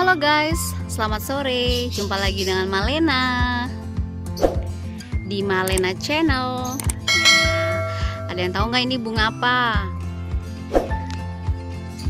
Halo guys, selamat sore. Jumpa lagi dengan Malena di Malena Channel. Ada yang tahu nggak ini bunga apa?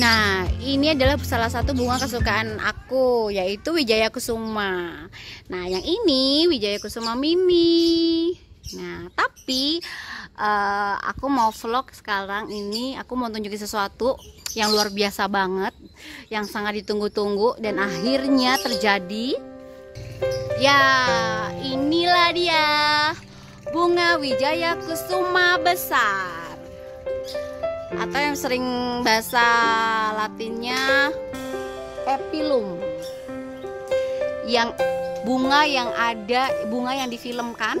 Nah, ini adalah salah satu bunga kesukaan aku, yaitu Wijaya Kusuma. Nah, yang ini Wijaya Kusuma Mini. Nah, tapi uh, aku mau vlog sekarang ini, aku mau tunjukin sesuatu yang luar biasa banget, yang sangat ditunggu-tunggu dan akhirnya terjadi. Ya, inilah dia bunga Wijaya Kusuma besar atau yang sering bahasa latinnya epilum yang bunga yang ada bunga yang difilmkan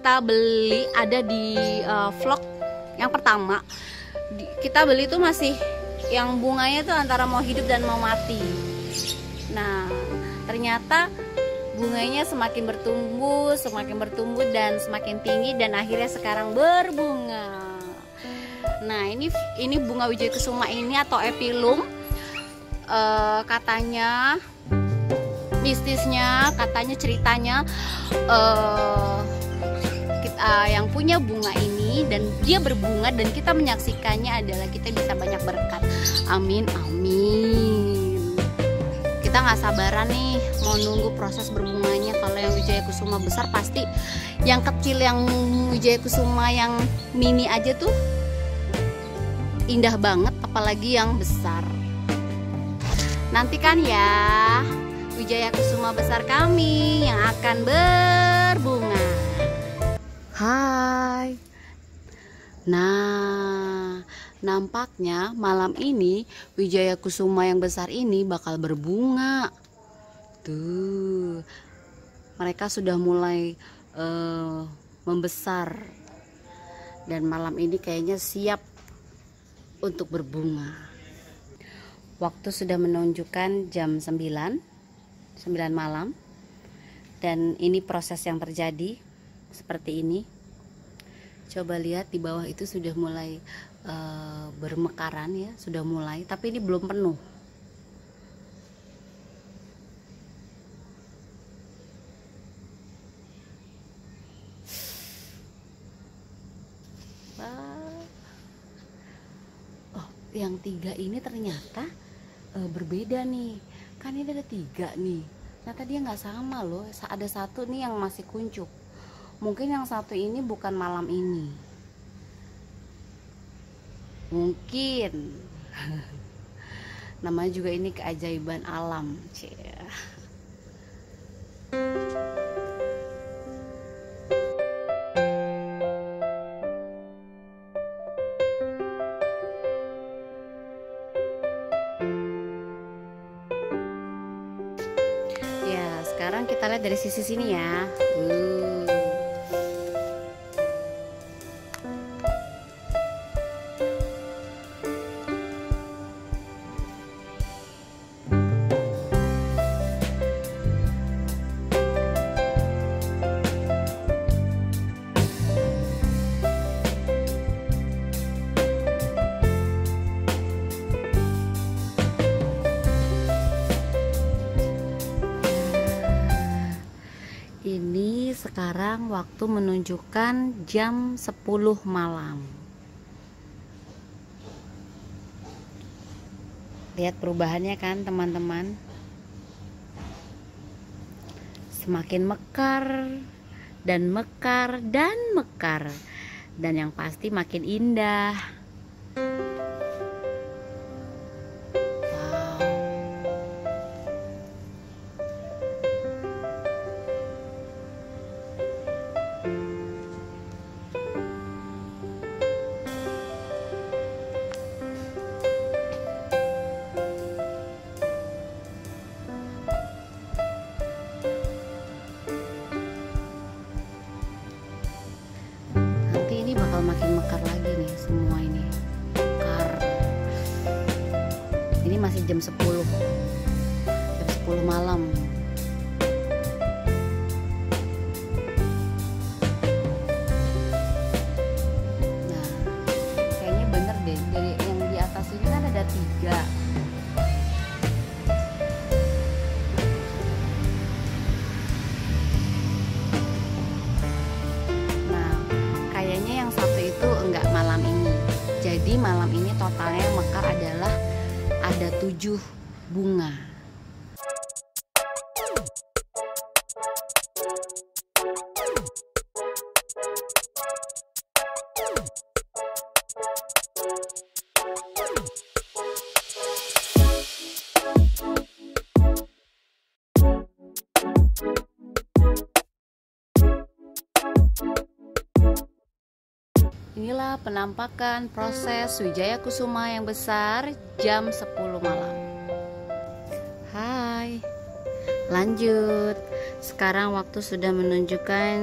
kita beli ada di uh, vlog yang pertama. Di, kita beli tuh masih yang bunganya tuh antara mau hidup dan mau mati Nah, ternyata bunganya semakin bertumbuh, semakin bertumbuh dan semakin tinggi dan akhirnya sekarang berbunga. Nah, ini ini bunga wijaya kusuma ini atau epilum uh, katanya mistisnya, katanya ceritanya uh, kita yang punya bunga ini dan dia berbunga dan kita menyaksikannya adalah kita bisa banyak berkat. Amin, amin. Kita nggak sabaran nih mau nunggu proses berbunganya. Kalau yang Wijaya Kusuma besar pasti yang kecil yang Wijaya Kusuma yang mini aja tuh indah banget apalagi yang besar. Nantikan ya Wijaya Kusuma besar kami yang akan berbunga Nah Nampaknya malam ini Wijaya Kusuma yang besar ini bakal berbunga. Tuh, mereka sudah mulai uh, membesar dan malam ini kayaknya siap untuk berbunga. Waktu sudah menunjukkan jam 9 9 malam dan ini proses yang terjadi seperti ini. Coba lihat di bawah itu sudah mulai uh, bermekaran ya sudah mulai tapi ini belum penuh. Oh yang tiga ini ternyata uh, berbeda nih. Kan ini ada tiga nih. Ternyata dia nggak sama loh ada satu nih yang masih kuncup mungkin yang satu ini bukan malam ini. Mungkin. Namanya juga ini keajaiban alam cie ya sekarang kita lihat dari sisi sini ya. Uh. Sekarang waktu menunjukkan jam 10 malam. Lihat perubahannya kan teman-teman. Semakin mekar dan mekar dan mekar. Dan yang pasti makin indah jam 10 jam 10 malam. Nah kayaknya bener deh. Dari yang di atas ini kan ada tiga. Nah kayaknya yang satu itu enggak malam ini. Jadi malam ini totalnya mekar adalah ada tujuh bunga Inilah penampakan proses Wijaya Kusuma yang besar jam 10 malam. Hai. Lanjut. Sekarang waktu sudah menunjukkan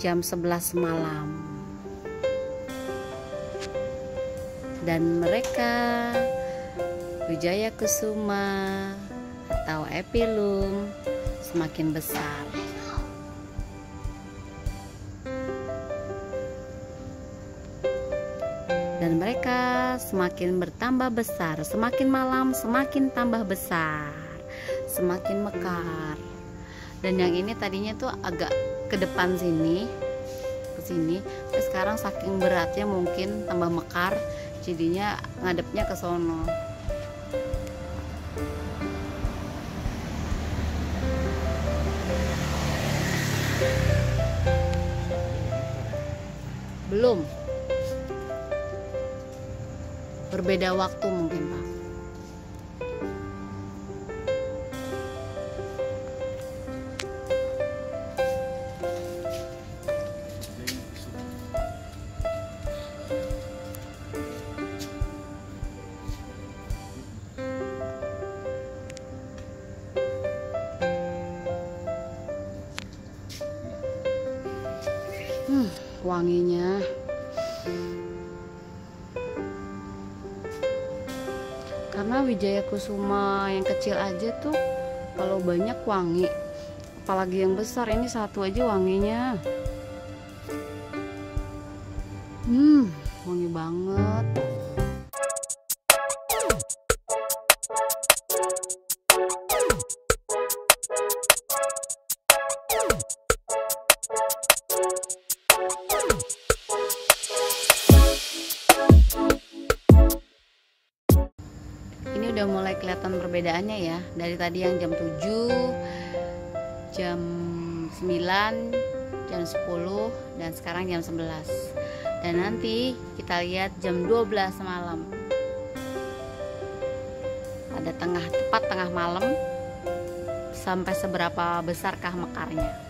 jam 11 malam. Dan mereka Wijaya Kusuma atau Epilum semakin besar. Dan mereka semakin bertambah besar, semakin malam semakin tambah besar, semakin mekar. Dan yang ini tadinya tuh agak ke depan sini, ke sini, tapi sekarang saking beratnya mungkin tambah mekar, jadinya ngadepnya ke sono. Belum berbeda waktu mungkin pak. Hmm, wanginya karena Wijaya Kusuma yang kecil aja tuh kalau banyak wangi. Apalagi yang besar ini satu aja wanginya. Hmm wangi banget udah mulai kelihatan perbedaannya ya. Dari tadi yang jam 7 jam 9 jam 10 dan sekarang jam 11 dan nanti kita lihat jam 12 malam. Pada tengah tepat tengah malam sampai seberapa besarkah mekarnya